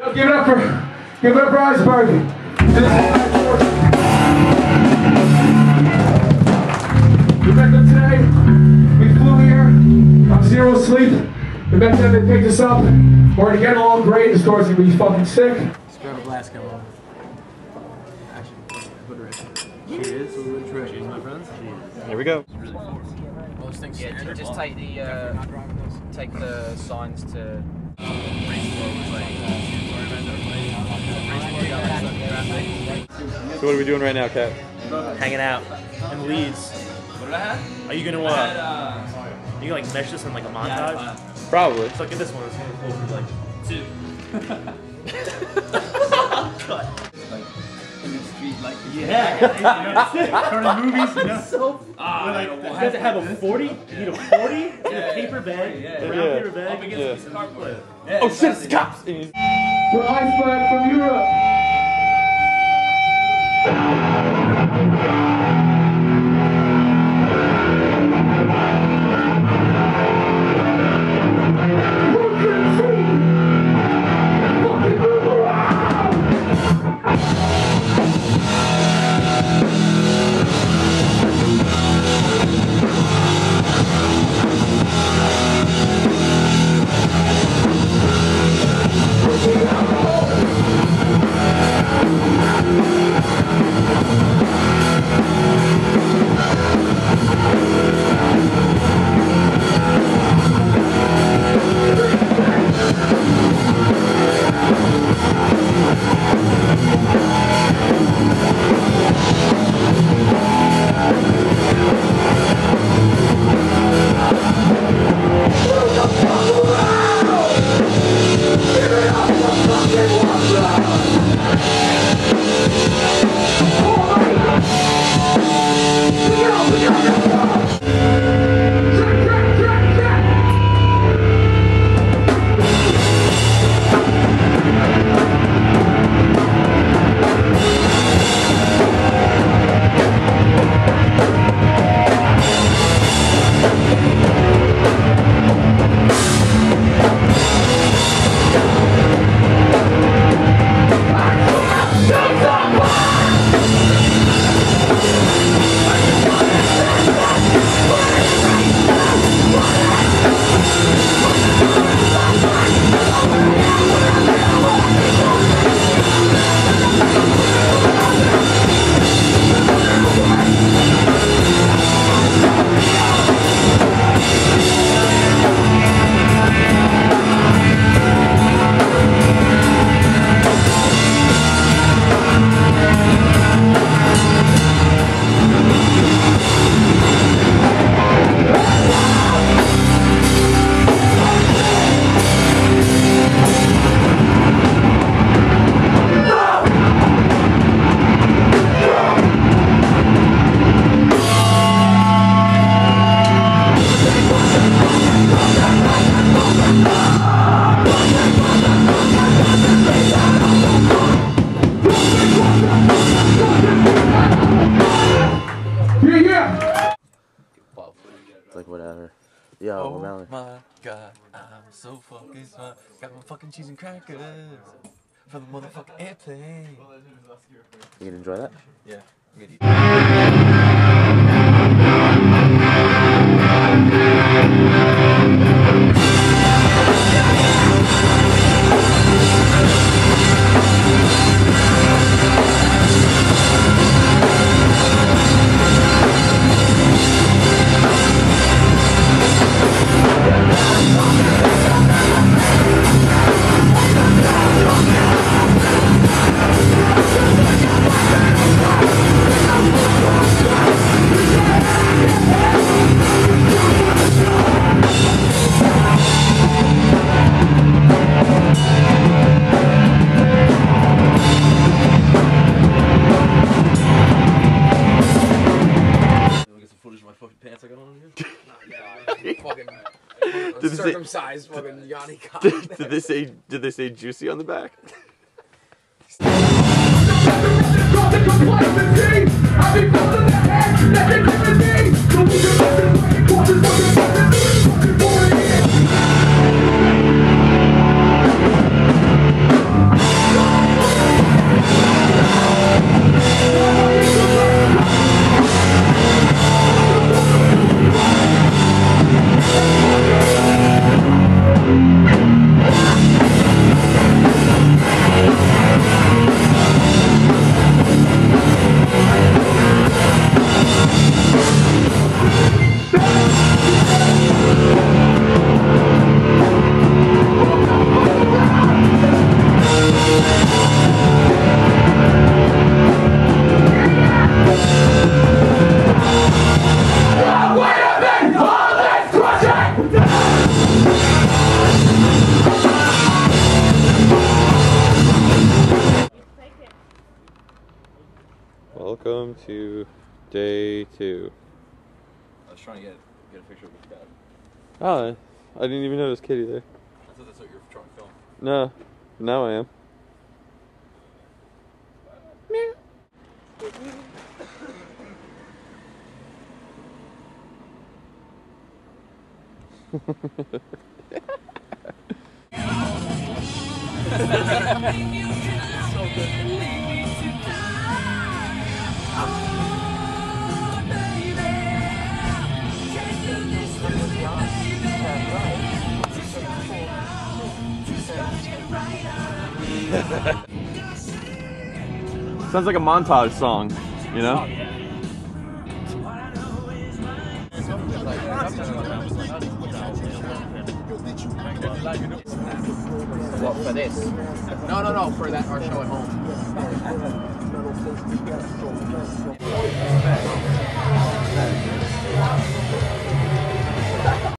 Give it up for, give it up for Eisberg. This is We met them today. We flew here on zero sleep. We met them, they picked us up. We're getting along great. The store's gonna be fucking sick. Let's grab a glass, come on. Actually, put it right there. Cheers. Cheers, my friends. Here we go. Most things Yeah, standard. just take the uh, take the signs to. So what are we doing right now, Kat? hanging out in Leeds. Are you gonna uh, are you gonna like mesh this in like a montage? Probably. So look at this one. It's gonna close like two. Yeah, turning movies. You know? So, ah, like, you have have a 40. You need a 40 in a paper bag, a brown Yeah. paper bag. Yeah. Oh shit, it's cops! And he's- For Eisberg from Europe. My god, I'm so fucking smart. Got my fucking cheese and crackers for the motherfucking airplane. You can enjoy that? Yeah, Did they say- circumcised fucking Yanni cock. did, did they say did they say juicy on the back? Thank to day two. I was trying to get get a picture of his dad. Oh, I didn't even notice Kitty there. I thought that's what you were trying to film. No, now I am. Sounds like a montage song, you know? What for this? No, no, no, for that our show at home. vocês que pensam, pensam.